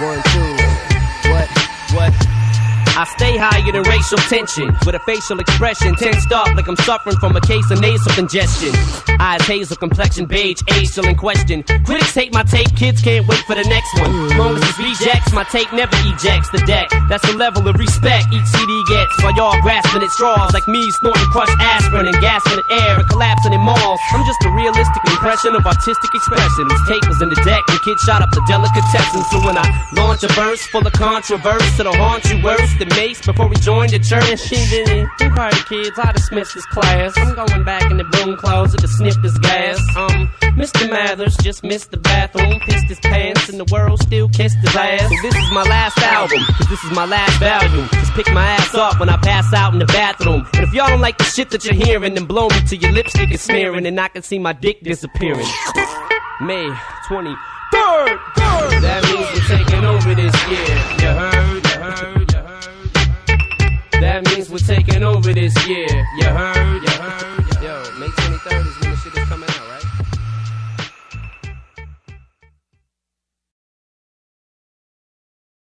One, two. What? What? I stay higher than racial tension with a facial expression tensed up like I'm suffering from a case of nasal congestion. Eyes hazel, complexion beige, age still in question. Critics hate my tape, kids can't wait for the next one. Long as it's rejects, my tape never ejects the deck. That's the level of respect each CD gets while y'all grasping at straws like me snorting crushed aspirin and gasping at air and collapsing in malls. I'm just a realistic impression of artistic expression. This tape in the deck the kids shot up the delicatessen. So when I launch a verse full of controversy, it'll haunt you worse than Mase before we joined the church. Don't cry, kids. I dismissed this class. I'm going back in the broom closet to sniff this gas. Um, Mr. Mathers just missed the bathroom, pissed his pants, and the world still kissed his ass. So this is my last album, cause this is my last Valium. Just pick my ass up when I pass out in the bathroom y'all don't like the shit that you're hearing, then blow me till your lipstick is smearing, and I can see my dick disappearing. May 23rd. That means we're taking over this year. You heard, you heard, you heard. That means we're taking over this year. You heard, you heard. Yo, May 23rd is when the shit is coming out, right?